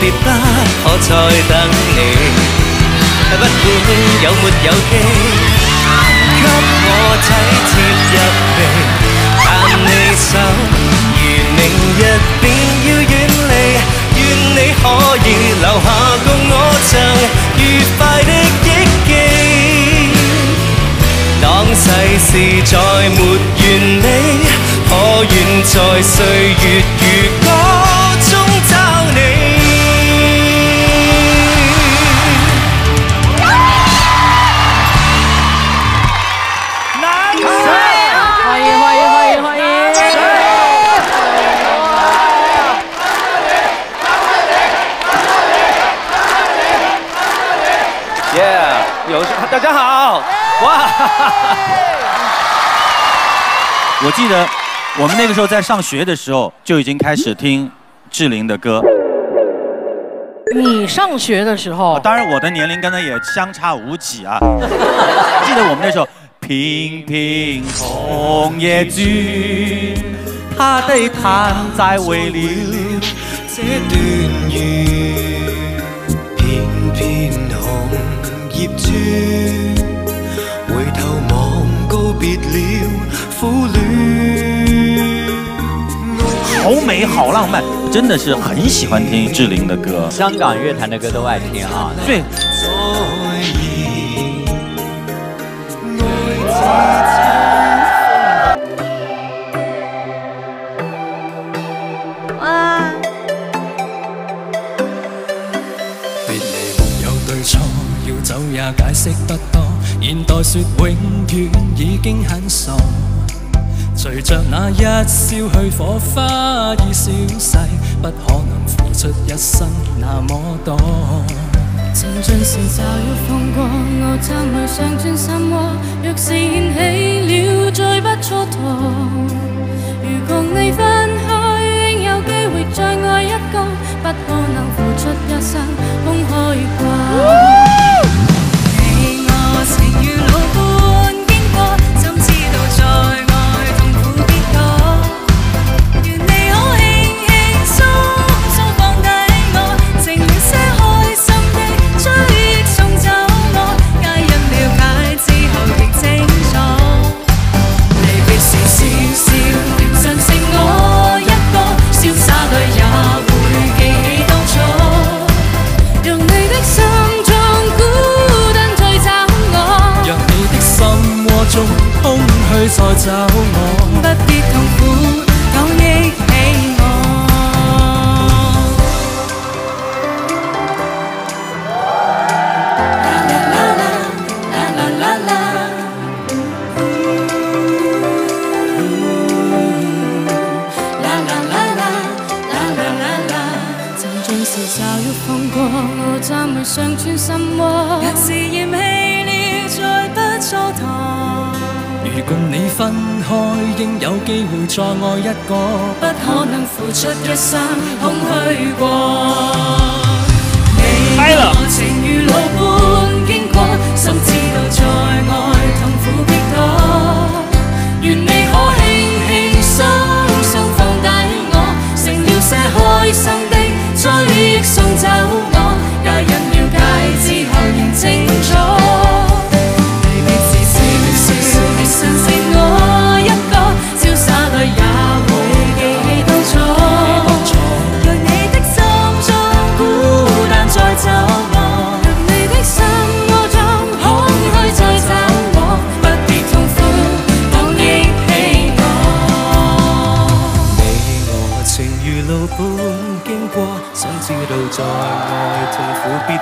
别不可再等你。不管有沒有機，給我體貼入微，但你手如明日便要遠離，願你可以留下共我曾。愉快的憶記。當世事再沒完美，可願在歲月如耶！有大家好，哇！我记得我们那个时候在上学的时候就已经开始听志玲的歌。你上学的时候，当然我的年龄跟她也相差无几啊。记得我们那时候，平平红叶珠，它的叹在为了这段缘，好浪漫，真的是很喜欢听志玲的歌。香港乐坛的歌都爱听啊。對。哇！別離沒有對錯，要走也解釋不多。現代說永遠已經很傻，随着那一燒去火花已消逝，不可能付出一生那么多。情尽时就要放过，我暫為上轉心窝。若是燃起了，再不蹉跎。如共你分开，应有机会再爱一个，不可能付出一生空虛不必痛苦，感激你我。啦啦啦啦，啦啦啦啦。啦啦啦啦，啦啦啦啦。曾尽是想要放过，我怎会伤穿心窝？若是嫌弃了，再不蹉跎。如共你分开，应有机会再爱一个，不可能付出一生空虚过。你我情如路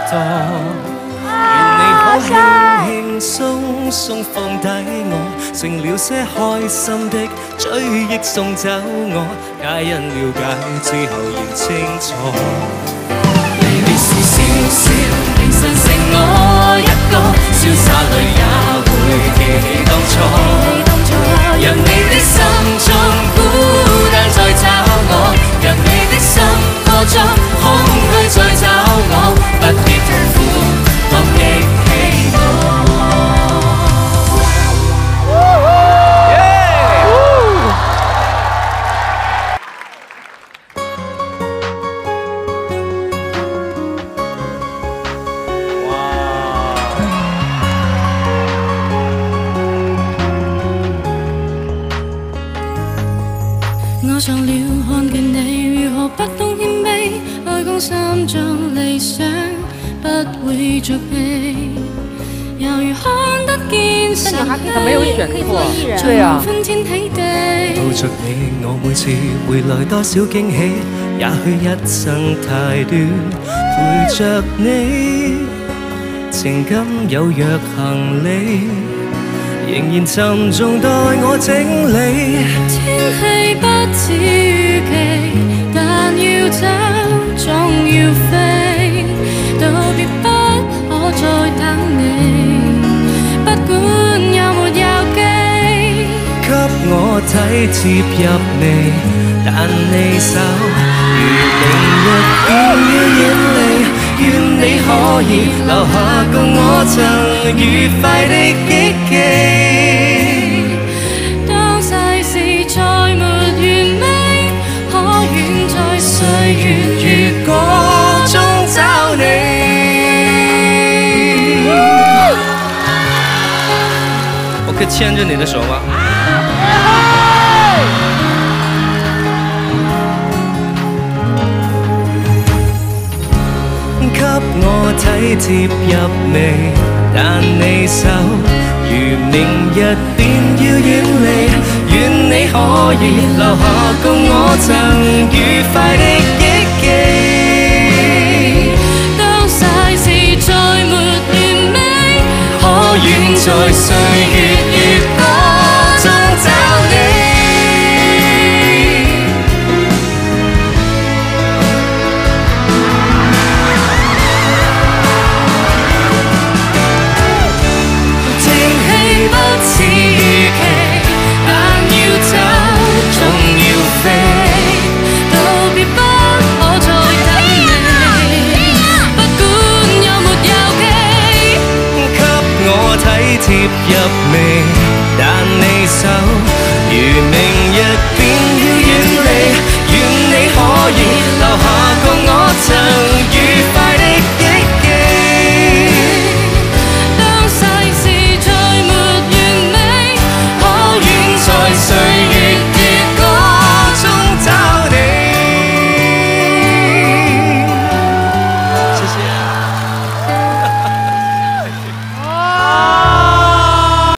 苦別多。願你可轻轻松松放低我，剩了些开心的追忆送走我，皆因了解之后仍清楚。离别时笑笑，仍常剩我爱上了看见你如何不懂谦卑爱共心中理想不会俗气犹如看得见身边没有雪天以做艺人对啊。抱着你我每次回来多少惊喜也许一生太短陪着你情感有若行李。仍然沉重待我整理。天氣不似預期，但要走總要飛，道別不可再等你，不管有沒有機。給我體貼入微，但你手如明日便要遠離，願你可以留下共我曾愉快的憶記。當世事再沒完美，可遠在歲月如如果中找你。我可以牵着你的手吗？我體貼入微，但你手如明日便要遠離，願你可以留下共我曾愉快的憶記。當世事再沒完美，可遠在歲月入味，但你手如明日便要远离，愿你可以。